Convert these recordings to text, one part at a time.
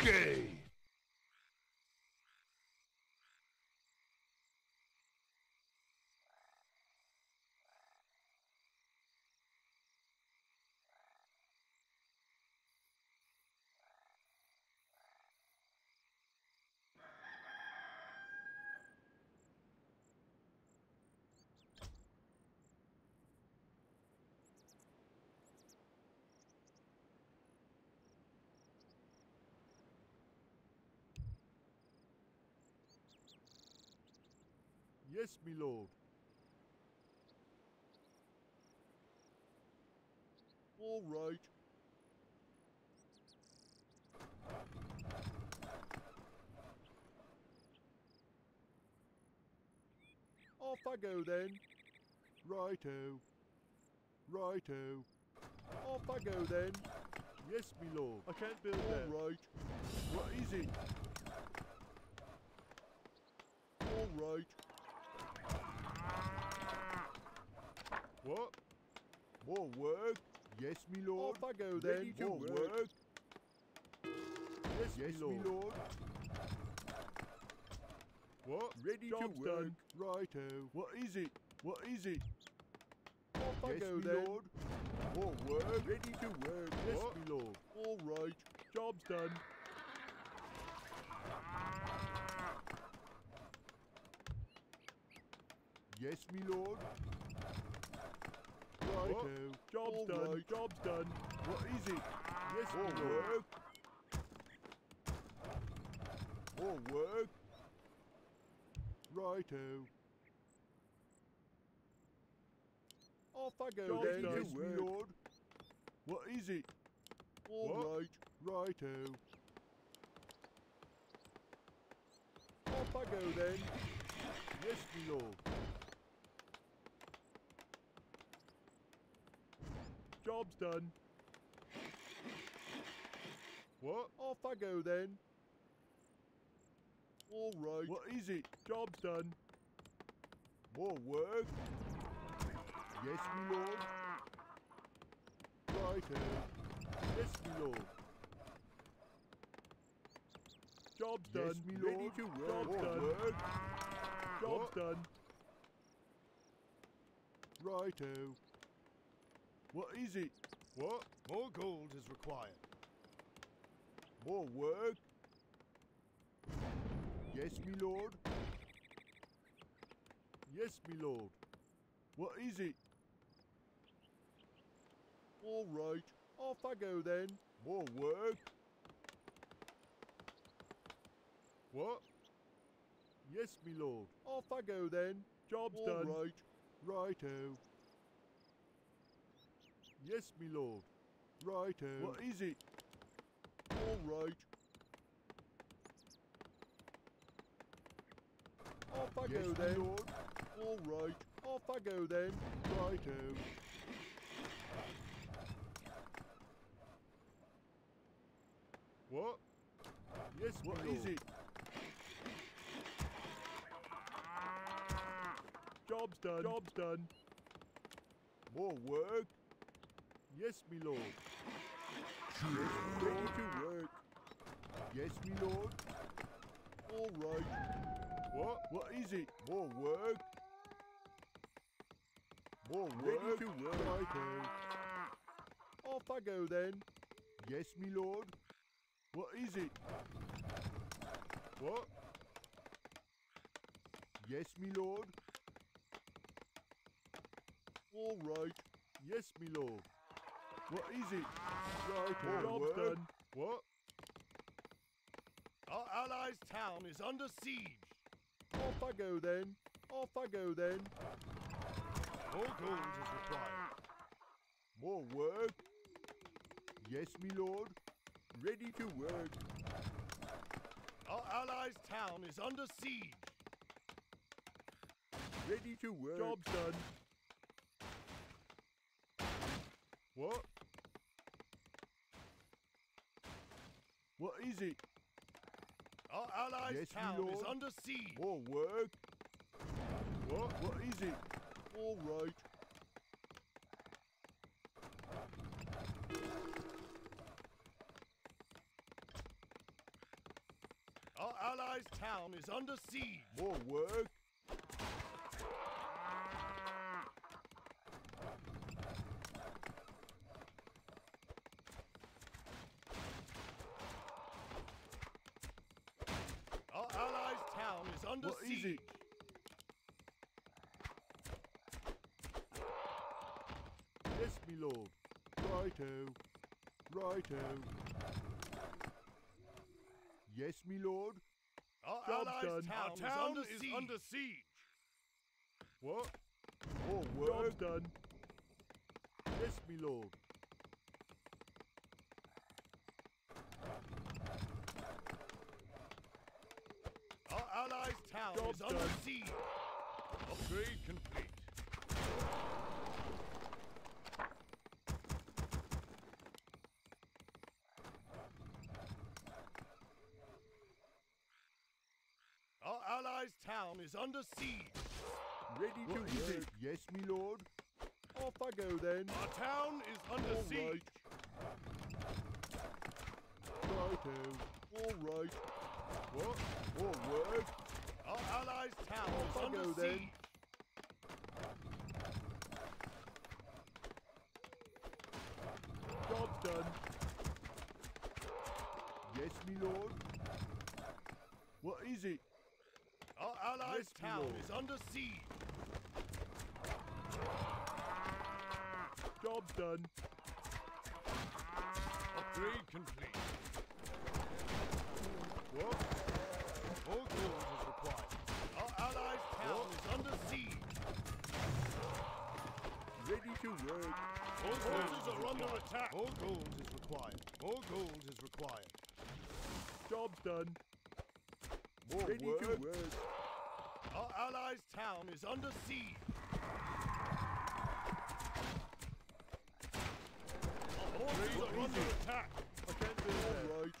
Okay. Yes, me lord. All right. Off I go then. Righto. Righto. Off I go then. Yes, me lord. I can't build All right. What is it? All right. What? More work? Yes, me lord. Off I go then. Ready to More work. work. Yes, Yes, me me lord. What? Ready to Job's work. done. Righto. What is it? What is it? Off I Yes, go me then. lord. More work. Ready to work. Yes, What? me lord. All right. Job's done. Yes, me lord. Righto. Job's All done. right. Job's done. What is it? Yes, More work. lord. More work. Righto. Off I go Job's then. done. Yes, me Work. lord. What is it? All What? right. Righto. Off I go then. Yes, me lord. Job's done. What? Off I go then. All right. What is it? Job's done. More work? Yes, me lord. Righto. Yes, me lord. Job's Yes, done, me ready lord. to work. Job's More done. work. Job's What? done. Righto. What is it? What? More gold is required. More work? Yes, me lord. Yes, me lord. What is it? All right. Off I go then. More work? What? Yes, me lord. Off I go then. Job's All done. right. Righto. Yes, me lord. Righto. Um, what is it? All right. Off I Yes, go then. Lord. All right. Off I go then. Righto. Um. What? Yes, What is it? Job's done. Job's done. More work? Yes, me lord. Yes, ready to work. Yes, me lord. All right. What? What is it? More work? More work? Ready to work. Righto. Off I go then. Yes, me lord. What is it? What? Yes, me lord. All right. Yes, me lord. What is it? Right, job's done. What? Our allies' town is under siege. Off I go then. Off I go then. More gold is required. More work? Yes, me lord. Ready to work. Our allies' town is under siege. Ready to work. Job's done. What? What is it? Our allies' Yes, town is under siege. More work? What? What is it? All right. Our allies' town is under siege. More work. Our allies' town is under What is siege. it? Yes, me lord. Righto. Righto. Yes, me lord. Our Job's allies' done. town, Our is, under, is siege. under siege. What? More work. Job's done. Yes, me lord. Our allies' town Job's is under siege. Upgrade complete. Our allies' town is under siege. Ready to What is work. it? Yes, me lord. Off I go then. Our town is under All siege. right. Righto. Oh. All right. What? More work. Our allies' town Off is I under go then. siege. Job's done. Yes, me lord. What is it? Our allies' Yes, town is under siege. Job's done. Upgrade complete. What? More gold is required. Our allies' town What? is under siege. Ready to work. More forces are under attack. More gold is required. More gold is required. Job's done. More Ready work. to work. Our allies' town is under siege. Our forces What are under attack. I can't do All right.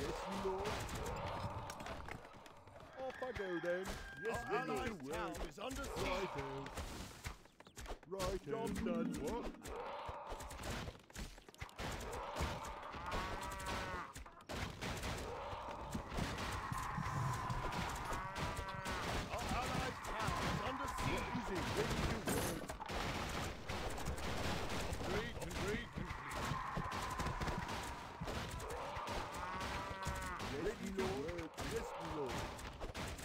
Yes, me lord. Off I go then. Yes, Our allies' town is under siege. Righto. Right, Job's done. What? Our allies' town is under What siege. is it? Ready to work. Upgrade, upgrade complete. Yes, me lord. Yes, me lord.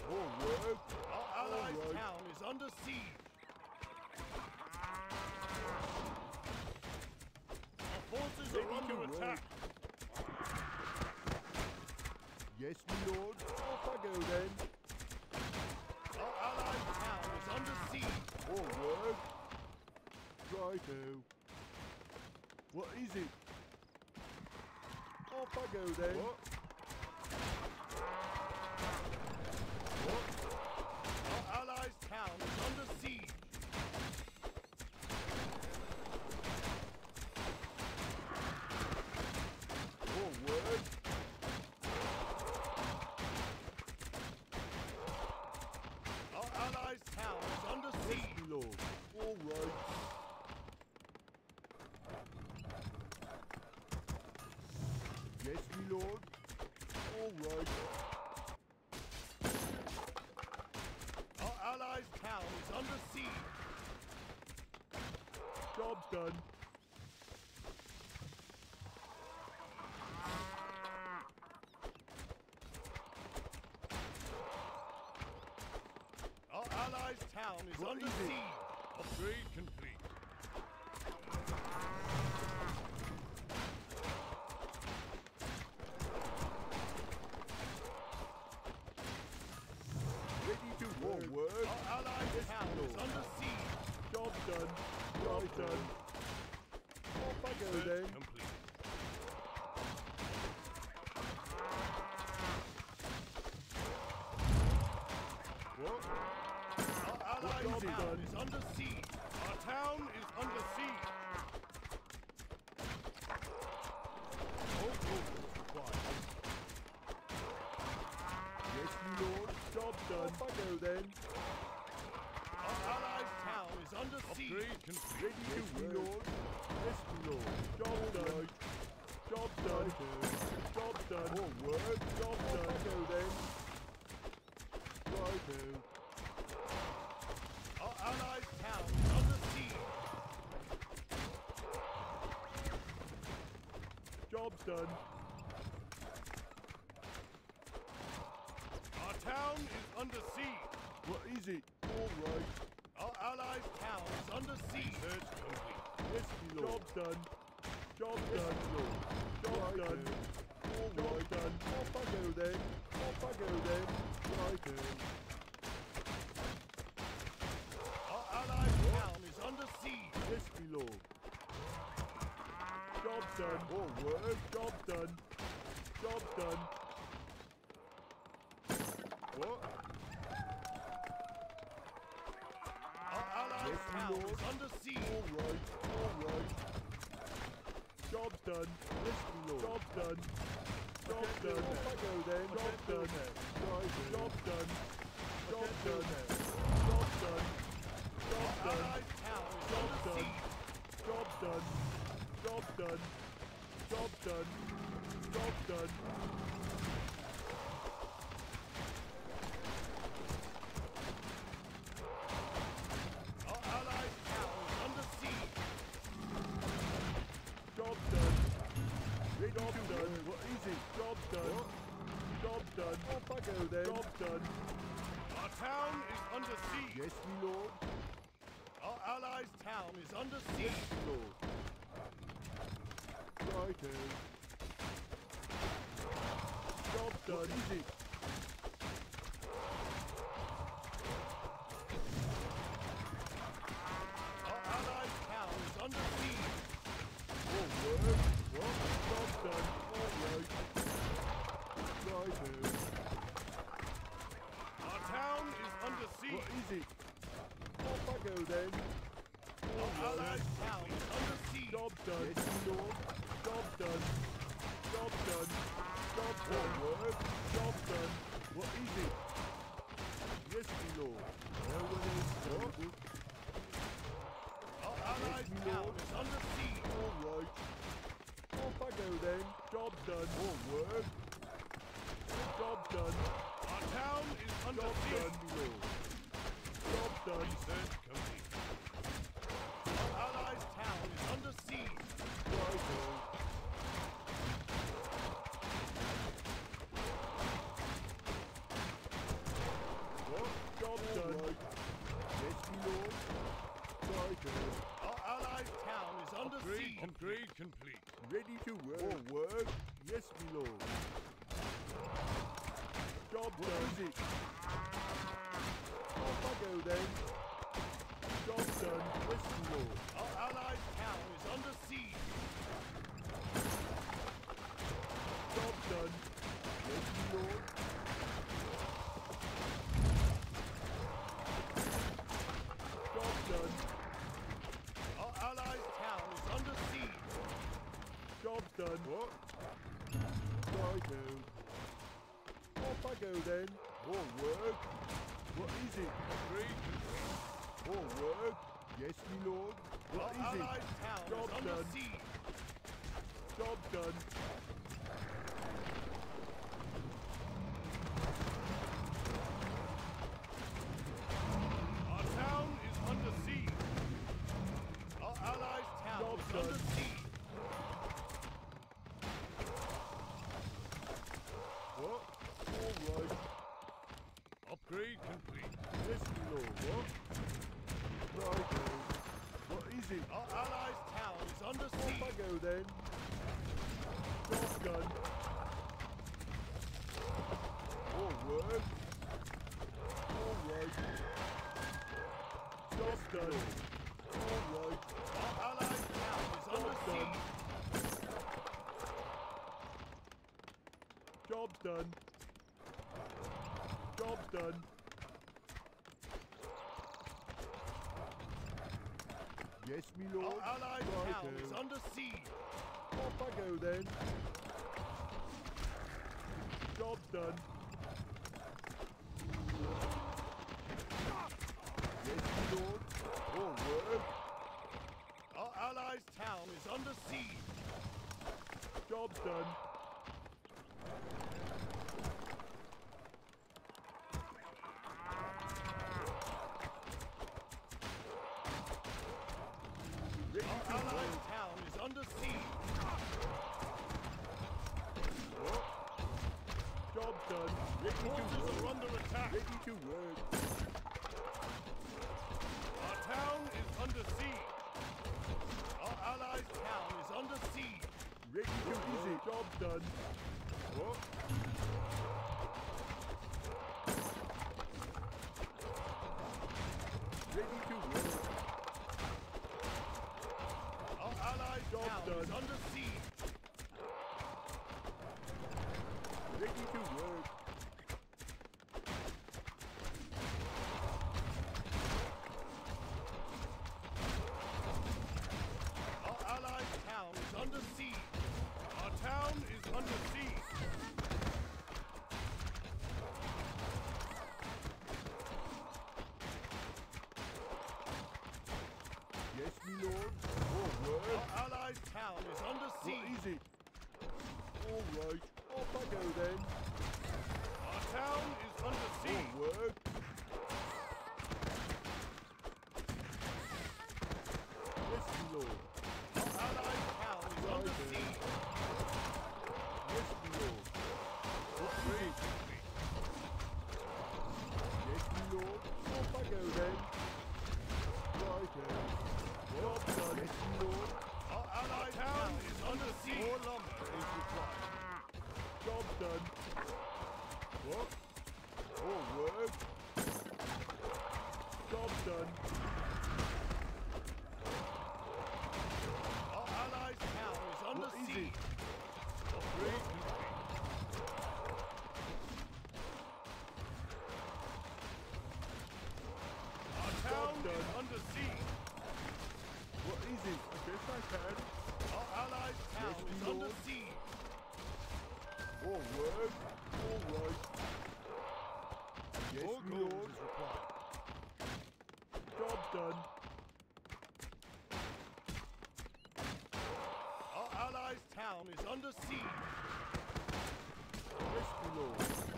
More work. Our allies' right. town is under siege. Our forces Ready are to under work. attack. Yes, my lord. Off I go then. Our allies' town is under siege. More work. Righto. What is it? Off I go then. What? Our allies' town is under siege. More work. Our allies' town is under Yes, siege. me lord. All right. Yes, me lord. All right. Our allies' town is under siege. Job's done. Our allies' town is What under siege. Upgrade complete. Ready to More work. work. Our allies' Yes, town Lord. is under siege. Job's done. Right done. Off I go Search then. complete. What? Our job town done? is under siege. Our town is under siege. More gold is required. Yes, lord. Job's done. Off I go then. Our allies' town is under siege. Upgrade complete. Ready to yes, lord. Yes, lord. Job's done. Job's done. Job's done. More work. Done. Off I go then. Job's done. Our town is under siege. What is it? All right. Our allied town is under siege. Yes, my lord. Job's done. Job done, lord. Job right done. All right. Job done. Off I go then. Off I go then. Right then. Done. All work. Job's done. Job's done. What? Our allies' town is under siege. All right. All right. Job's done. My lord. Job's done. Job's done. Off I go then. Job's done. Right. Job's done. Job's do done. Job's done. Our done. allies' town is Job's under done. Job's done. Job's done. Job's done. Job's done. Our allies' town under siege. Job's done. Ready Job's done. What is it? Job's done. Job's done. Off I go then. Job's done. Our town is under siege. Yes, my lord. Our allies' town is under siege. my lord. Right then. Job's done. is it? Our allies' town is under siege. All work. What? Job's done. All right. Right then. Our town is under What siege. is it? Off I go then. Our allies' town is under siege. Job's done. Yes, my lord. Job's done. Job's done. Job's All done. work. Job's done. What is it? Yes, my lord. No one is terrible. Our allies' my town lord. is under siege. All right. Off I go then. Job's done. All work. Job's done. Our town is under Job's siege. done, lord. Job's done. Research complete. Our allies' town is under siege. Right? Job's All done. right. Yes, my lord. Our allies' town is under Upgrade siege. Upgrade complete. Ready to work. All work. Yes, my lord. Job's What done. it? Off I go then. Job's done. Yes, my lord. Our allies' town is under siege. Job's done. Yes, my lord. Job's done. Our allies' town is under siege. Job's done. What? Right then. Off I go then. All work. What is it? Upgrade All work. Yes, my lord. Our What is it? allies' town Job is under done. siege. Job's done. Our town is under siege. Our allies' town Job is done. under siege. What? All right. Upgrade complete. Yes, my lord. What? Right then. What is it? Our allies' town is under Off I siege. go then. Job's done. All right. Job's done. All right. Our allies' town is under done. siege. Job's done. Job's done. Yes, my Our allies' Right town is under siege. Off I go then. Job's done. words. Our town is under siege. Our allies' town is under siege. Ready to visit. Job done. Whoa. Ready tower is under siege. Easy. All right, off I go then. town is under siege. Rescue Lord.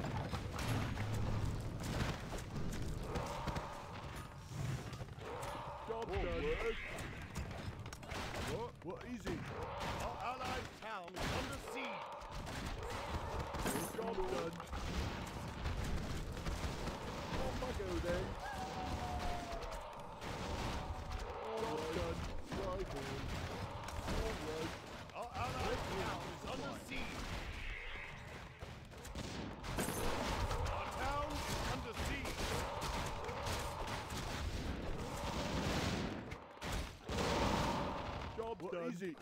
easy.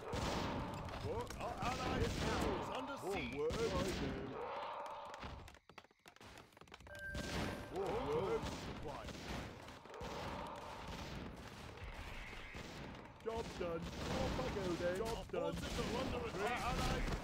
What? Our ally is under siege. Forward, I do. Forward, supply. Job done. Off I go then. Job Our done. Our forces are under attack. Our allies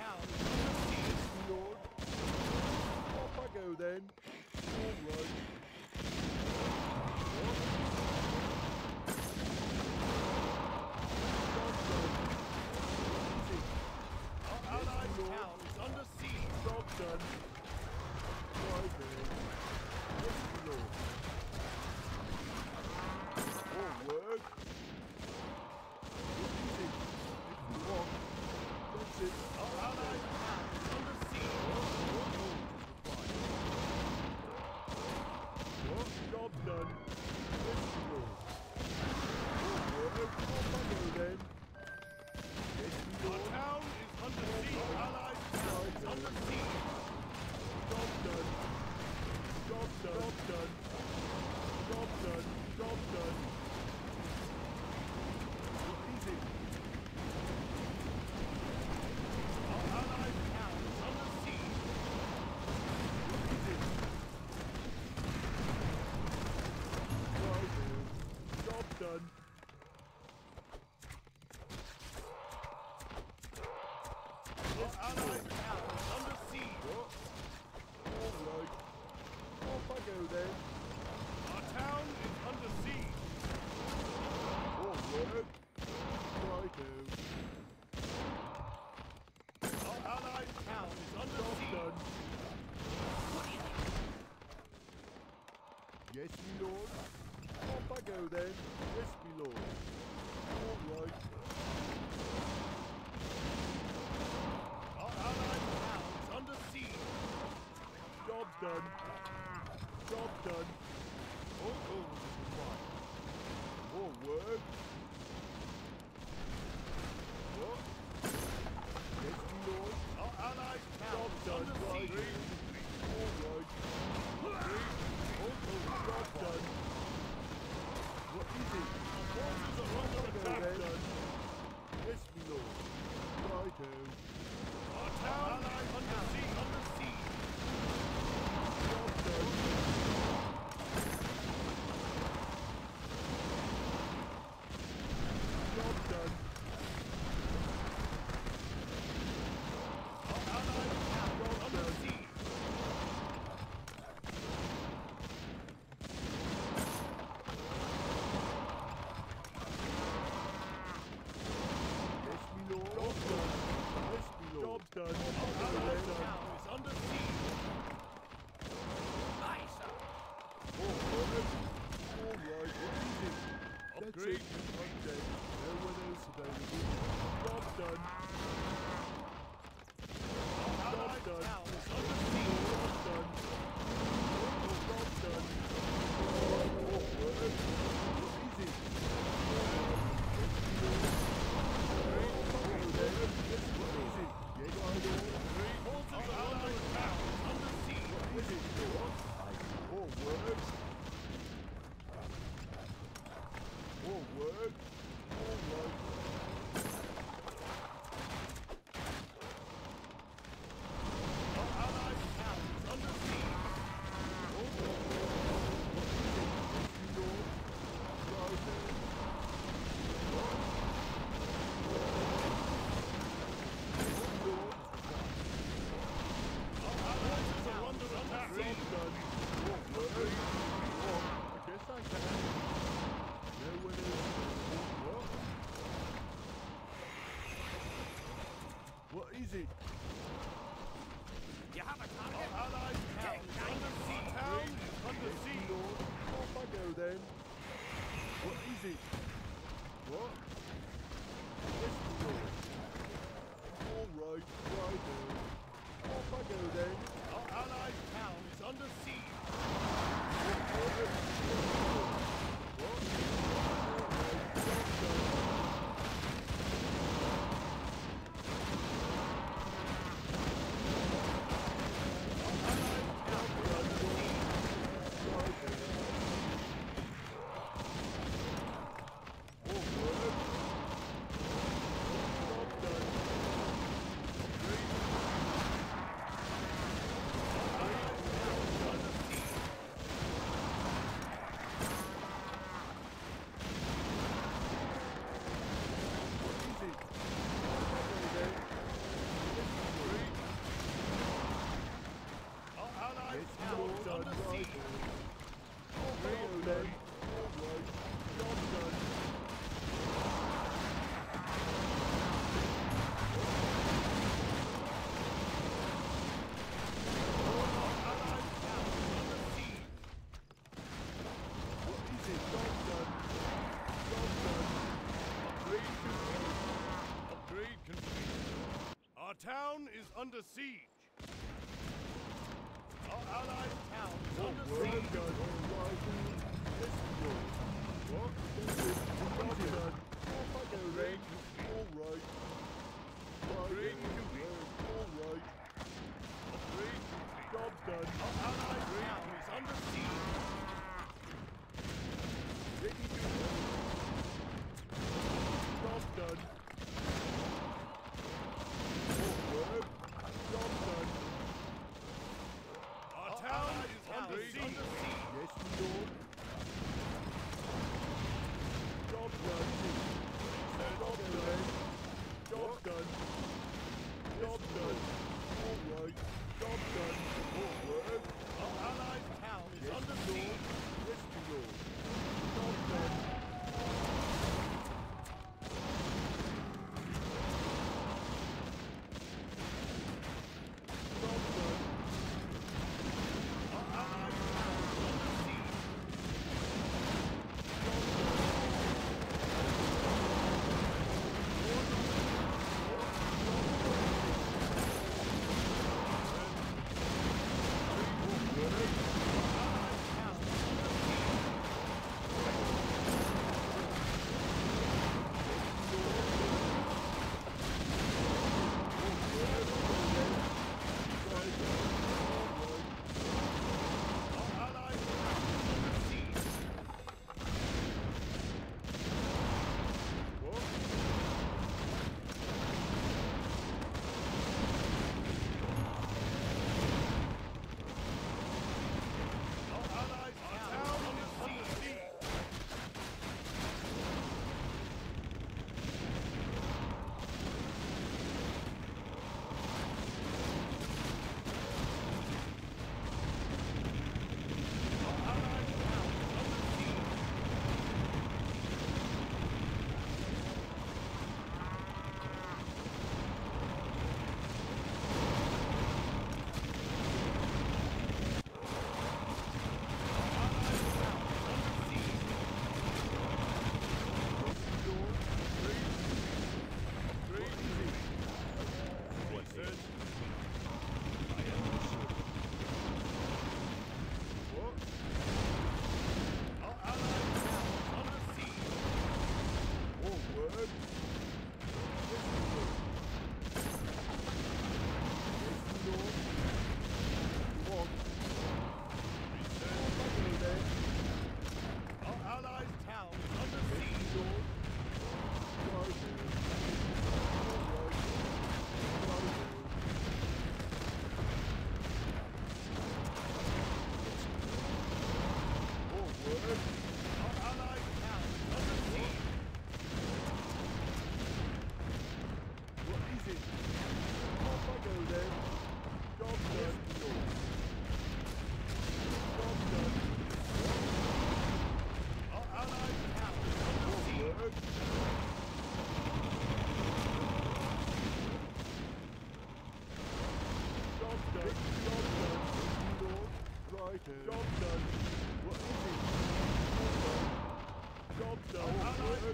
Yes, me lord. Off I go then. Yes, me lord. All right. Our allied towns under siege. Job done. Job done. More gold is required. More work. under siege. Our allied towns oh, under siege. Alright. Alright. Alright. Alright. Job done. Our allied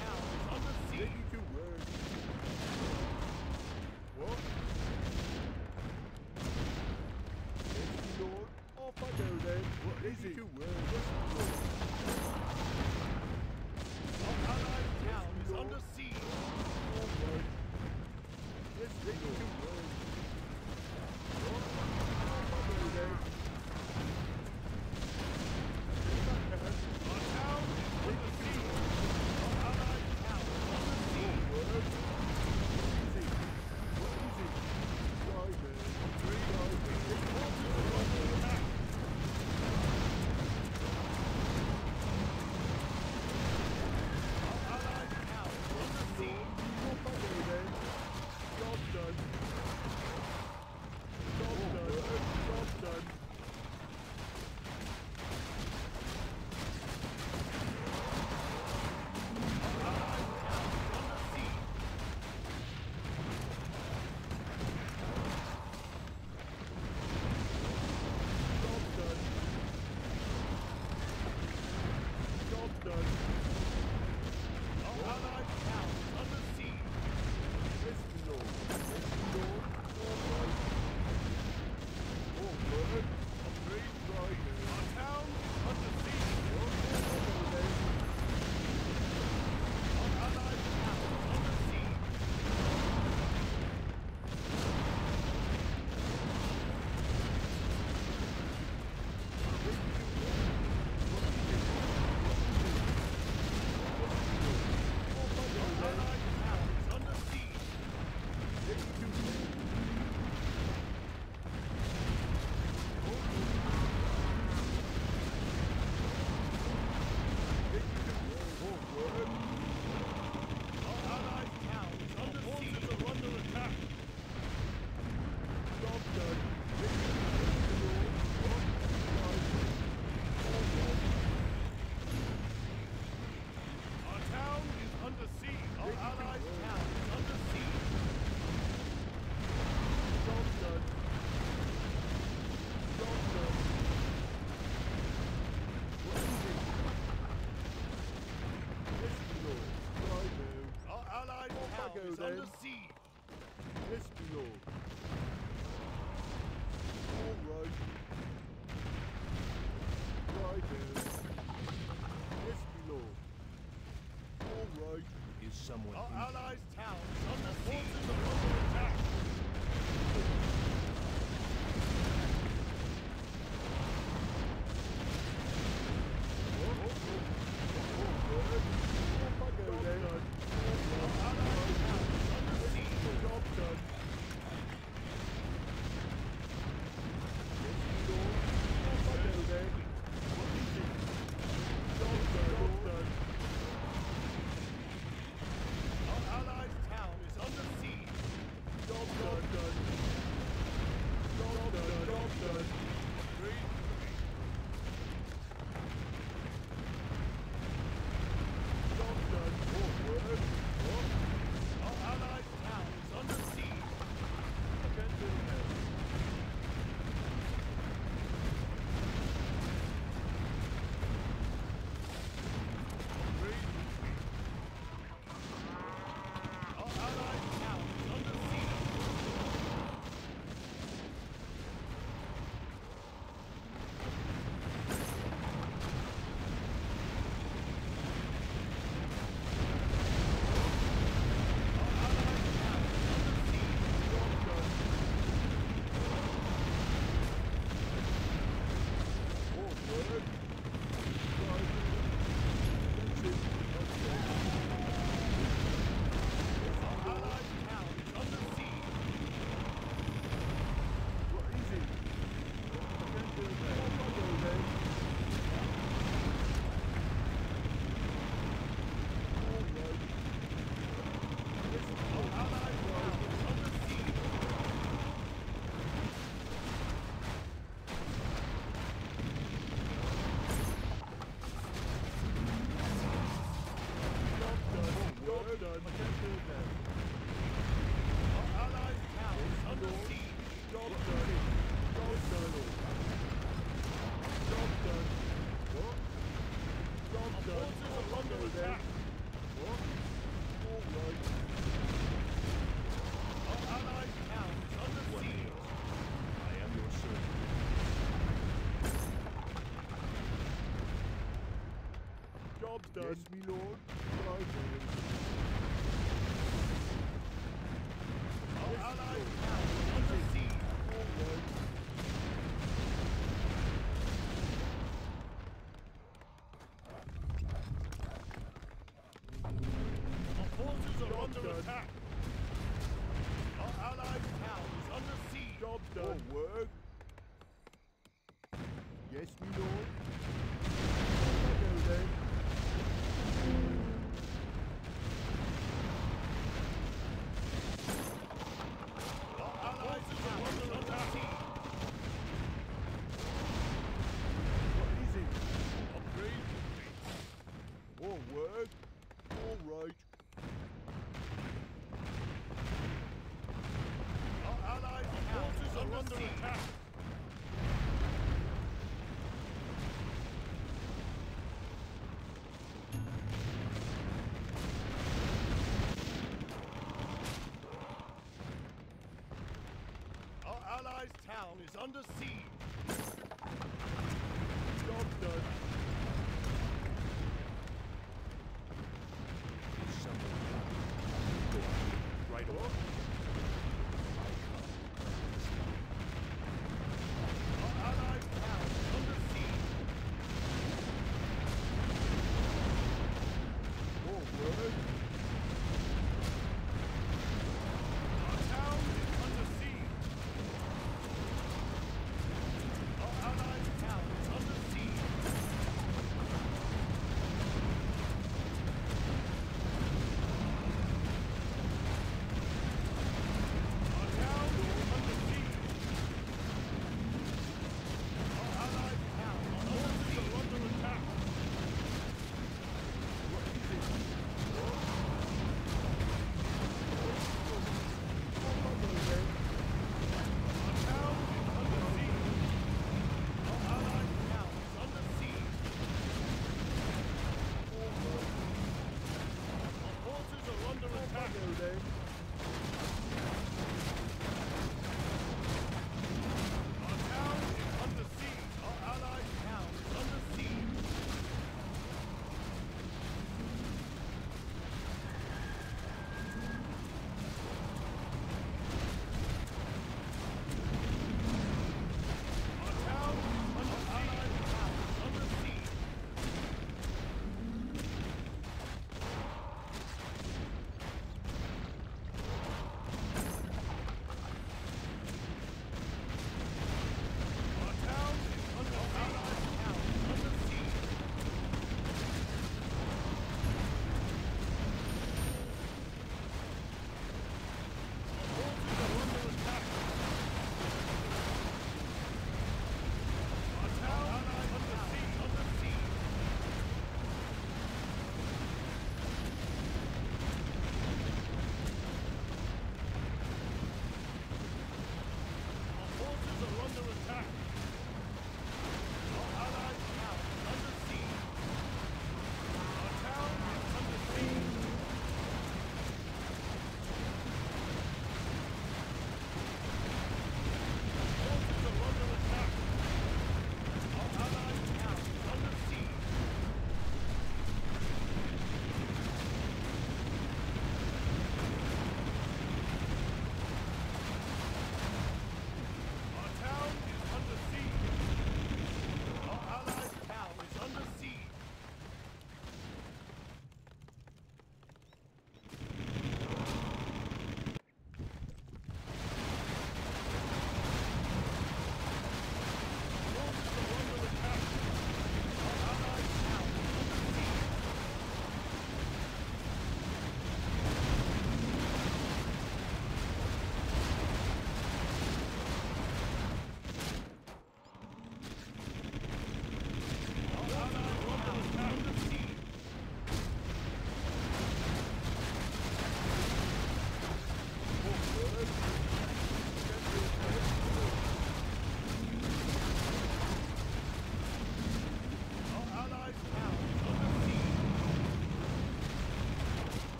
Now. go is then. under siege. Yes, my lord. All right. Right there. Yes, my lord. All right. Is someone... Our allies' towns under siege. I'm done. Yes, me lord. town is under siege. Job done. Saturday.